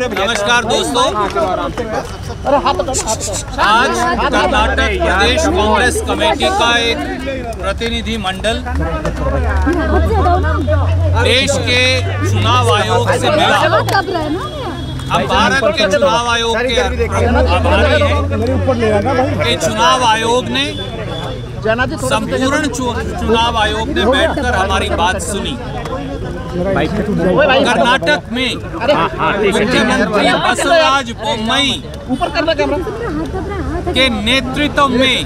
नमस्कार दोस्तों आज कर्नाटक प्रदेश कांग्रेस कमेटी का एक प्रतिनिधि मंडल देश के चुनाव आयोग से मिला अब भारत के चुनाव आयोग के आभारी है कि चुनाव आयोग ने संपूर्ण चुनाव आयोग ने बैठकर हमारी बात सुनी कर्नाटक में हाँ, हाँ, मुख्यमंत्री हाँ, बसवराज बोमई के नेतृत्व में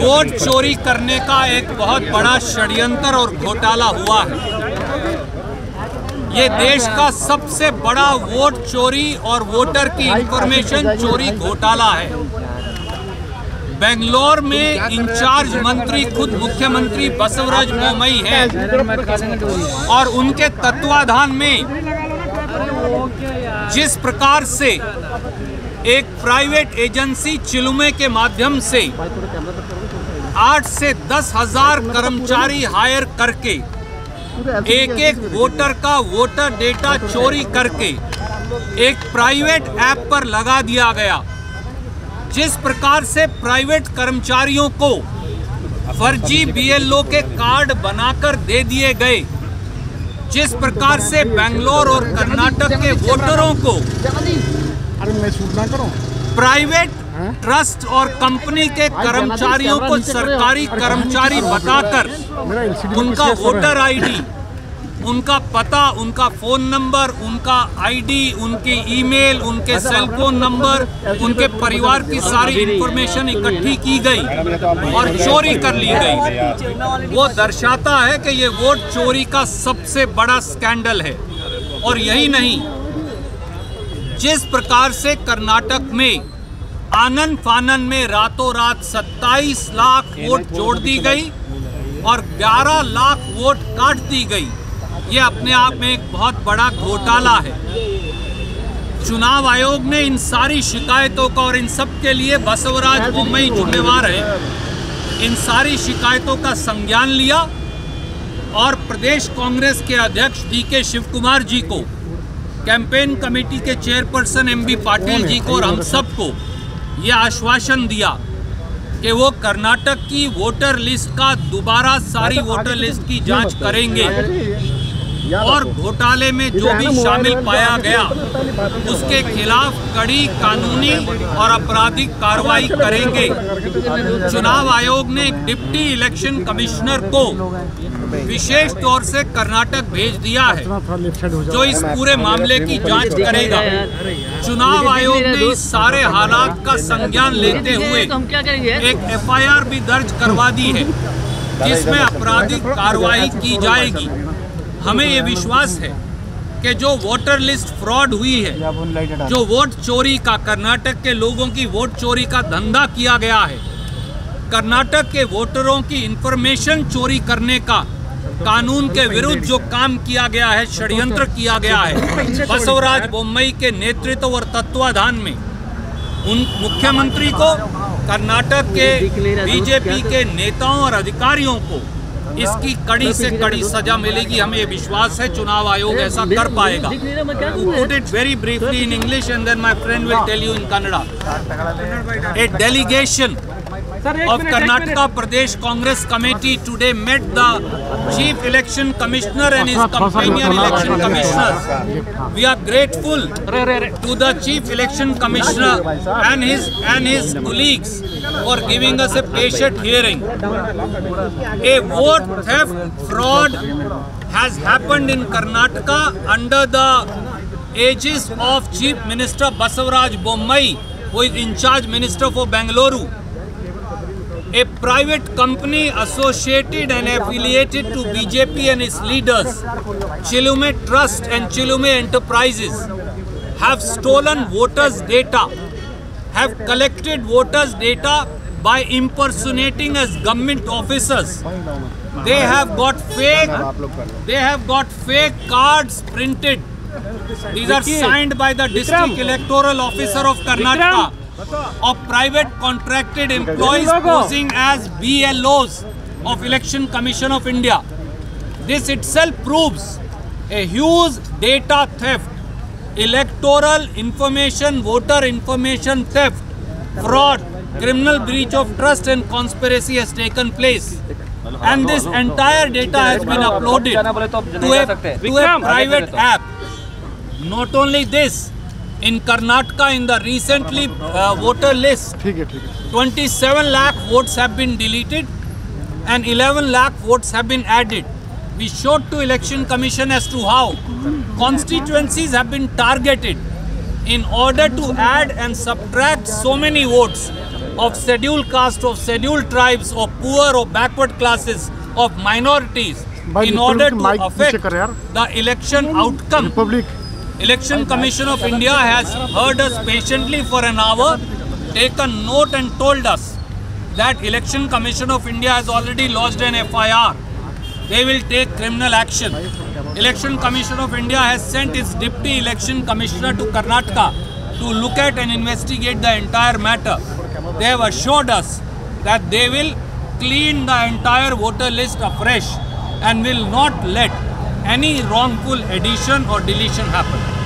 वोट चोरी करने का एक बहुत बड़ा षड्यंत्र और घोटाला हुआ है ये देश का सबसे बड़ा वोट चोरी और वोटर की तो इंफॉर्मेशन चोरी घोटाला है बेंगलोर में इंचार्ज मंत्री खुद मुख्यमंत्री बसवराज बोमई है और उनके तत्वाधान में जिस प्रकार से एक प्राइवेट एजेंसी चिलुमे के माध्यम से आठ से दस हजार कर्मचारी हायर करके एक एक वोटर का वोटर डेटा चोरी करके एक प्राइवेट ऐप पर लगा दिया गया जिस प्रकार से प्राइवेट कर्मचारियों को फर्जी बीएलओ के कार्ड बनाकर दे दिए गए जिस प्रकार से बेंगलोर और कर्नाटक के वोटरों को प्राइवेट हाँ? ट्रस्ट और कंपनी के कर्मचारियों को सरकारी कर्मचारी बताकर उनका वोटर आईडी उनका पता उनका फ़ोन नंबर उनका आईडी, उनके ईमेल, उनके सेल फोन नंबर उनके परिवार की सारी इंफॉर्मेशन तो इकट्ठी की गई तो और चोरी कर ली गई वो दर्शाता है कि ये वोट चोरी का सबसे बड़ा स्कैंडल है और यही नहीं जिस प्रकार से कर्नाटक में आनंद फानन में रातों रात 27 लाख वोट जोड़ दी गई और 11 लाख वोट काट दी गई ये अपने आप में एक बहुत बड़ा घोटाला है चुनाव आयोग ने इन सारी शिकायतों का और इन सब के लिए बसवराज बोमई जिम्मेवार है इन सारी शिकायतों का संज्ञान लिया और प्रदेश कांग्रेस के अध्यक्ष डी के शिव कुमार जी को कैंपेन कमेटी के chairperson M B Patil ji को और हम सबको ये आश्वासन दिया कि वो कर्नाटक की वोटर लिस्ट का दोबारा सारी वोटर लिस्ट की जांच करेंगे और घोटाले में जो भी शामिल पाया गया उसके खिलाफ कड़ी कानूनी और आपराधिक कार्रवाई अच्छा, अच्छा, करेंगे अच्छा, चुनाव आयोग ने डिप्टी इलेक्शन कमिश्नर को विशेष तौर से कर्नाटक भेज दिया है जो इस पूरे मामले की जांच करेगा चुनाव आयोग ने इस सारे हालात का संज्ञान लेते हुए तो एक एफआईआर भी दर्ज करवा दी है जिसमें आपराधिक कार्रवाई की जाएगी हमें ये विश्वास है कि जो वोटर लिस्ट फ्रॉड हुई है जो वोट चोरी का कर्नाटक के लोगों की वोट चोरी का धंधा किया गया है कर्नाटक के वोटरों की इंफॉर्मेशन चोरी करने का कानून के विरुद्ध जो काम किया गया है षड्यंत्र किया गया है बसवराज बोम्बई के नेतृत्व और तत्वाधान में उन मुख्यमंत्री को कर्नाटक के बीजेपी के नेताओं और अधिकारियों को इसकी कड़ी से कड़ी सजा मिलेगी हमें विश्वास है चुनाव आयोग ऐसा कर पाएगा very briefly in English and then my friend will tell you in Kannada a delegation of Karnataka Pradesh Congress Committee today met the Chief Election Commissioner and his companion Election Commissioners. We are grateful to the Chief Election Commissioner and his colleagues for giving us a patient hearing. A vote theft fraud has happened in Karnataka under the aegis of Chief Minister Basavaraj Bommai, who is in charge Minister for Bengaluru a private company associated and affiliated to BJP and its leaders, Chilume Trust and Chilume Enterprises, have stolen voters' data, have collected voters' data by impersonating as government officers. They have got fake, they have got fake cards printed. These are signed by the district electoral officer of Karnataka of private contracted employees posing as BLOs of Election Commission of India. This itself proves a huge data theft, electoral information, voter information theft, fraud, criminal breach of trust and conspiracy has taken place. And this entire data has been uploaded to a, to a private app. Not only this, in Karnataka in the recently uh, voter list, 27 lakh votes have been deleted and 11 lakh votes have been added. We showed to Election Commission as to how constituencies have been targeted in order to add and subtract so many votes of scheduled caste, of scheduled tribes, of poor, of backward classes, of minorities in order to affect the election outcome. Election Commission of India has heard us patiently for an hour, taken note and told us that Election Commission of India has already lodged an FIR. They will take criminal action. Election Commission of India has sent its Deputy Election Commissioner to Karnataka to look at and investigate the entire matter. They have assured us that they will clean the entire voter list afresh and will not let any wrongful addition or deletion happen.